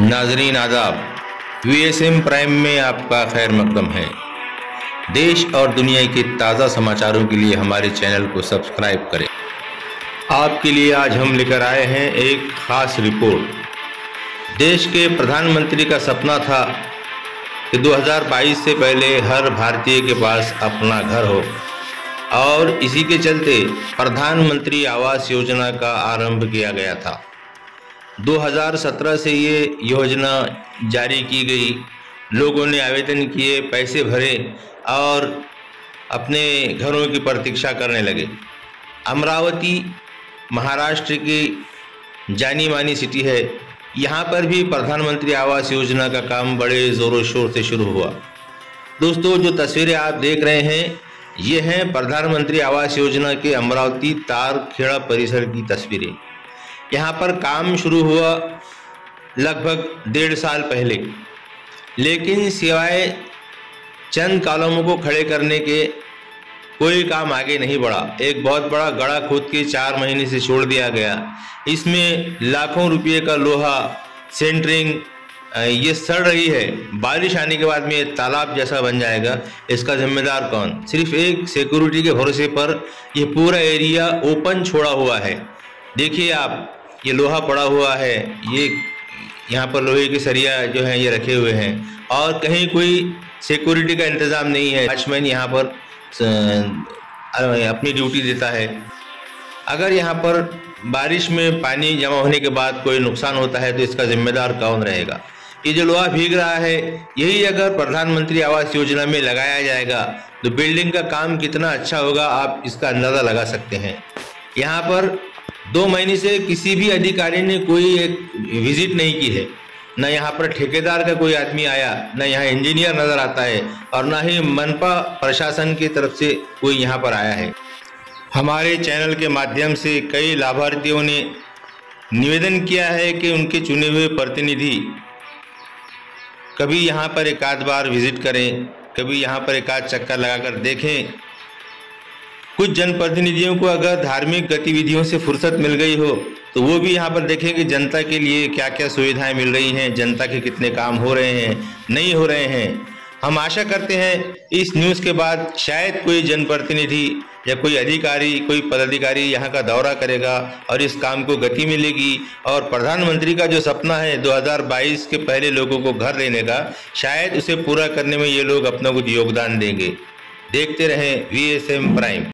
नाजरीन आदाब VSM prime में आपका खैर मकदम है। देश और दुनिया के ताज़ा समाचारों के लिए हमारे चैनल को सब्सक्राइब करें। आपके लिए आज हम लेकर आए हैं एक ख़ास रिपोर्ट। देश के प्रधानमंत्री का सपना था कि 2022 से पहले हर भारतीय के पास अपना घर हो। और इसी के चलते प्रधानमंत्री आवास योजना का आरंभ किया गया था। 2017 से ये योजना जारी की गई। लोगों ने आवेदन किए, पैसे भरे और अपने घरों की प्रतीक्षा करने लगे। अमरावती महाराष्ट्र की जानी मानी सिटी है। यहाँ पर भी प्रधानमंत्री आवास योजना का काम बड़े ज़ोरों शोर से शुरू हुआ। दोस्तों, जो तस्वीरें आप देख रहे हैं, ये हैं प्रधानमंत्री आवास योजना के अमरावती तार खेड़ा परिसर की तस्वीरें। यहाँ पर काम शुरू हुआ लगभग डेढ़ साल पहले। लेकिन सिवाय चंद कॉलमों को खड़े करने के कोई काम आगे नहीं बढ़ा। एक बहुत बड़ा गड़ा खोद के चार महीने से छोड़ दिया गया। इसमें लाखों रुपये का लोहा, सेंटरिंग ये सड़ रही है। बारिश आने के बाद में ये तालाब जैसा बन जाएगा। इसका जिम्मेदार कौन? सिर्फ़ एक सिक्योरिटी के भरोसे पर यह पूरा एरिया ओपन छोड़ा हुआ है। देखिए आप ये लोहा पड़ा हुआ है, ये यहाँ पर लोहे के सरिया जो है, ये रखे हुए हैं। और कहीं कोई सिक्योरिटी का इंतज़ाम नहीं है। वॉचमैन यहाँ पर अपनी ड्यूटी देता है। अगर यहाँ पर बारिश में पानी जमा होने के बाद कोई नुकसान होता है तो इसका जिम्मेदार कौन रहेगा? ये जो लोहा भीग रहा है, यही अगर प्रधानमंत्री आवास योजना में लगाया जाएगा तो बिल्डिंग का काम कितना अच्छा होगा, आप इसका अंदाज़ा लगा सकते हैं। यहाँ पर दो महीने से किसी भी अधिकारी ने कोई एक विज़िट नहीं की है। न यहाँ पर ठेकेदार का कोई आदमी आया, न यहाँ इंजीनियर नज़र आता है और न ही मनपा प्रशासन की तरफ़ से कोई यहाँ पर आया है। हमारे चैनल के माध्यम से कई लाभार्थियों ने निवेदन किया है कि उनके चुने हुए प्रतिनिधि कभी यहाँ पर एक आध बार विज़िट करें, कभी यहाँ पर एक आध चक्कर लगाकर देखें। कुछ जनप्रतिनिधियों को अगर धार्मिक गतिविधियों से फुर्सत मिल गई हो तो वो भी यहाँ पर देखें कि जनता के लिए क्या क्या सुविधाएँ मिल रही हैं, जनता के कितने काम हो रहे हैं, नहीं हो रहे हैं। हम आशा करते हैं इस न्यूज़ के बाद शायद कोई जनप्रतिनिधि या कोई अधिकारी, कोई पदाधिकारी यहाँ का दौरा करेगा और इस काम को गति मिलेगी और प्रधानमंत्री का जो सपना है 2022 के पहले लोगों को घर लेने का, शायद उसे पूरा करने में ये लोग अपना कुछ योगदान देंगे। देखते रहें वीएसएम प्राइम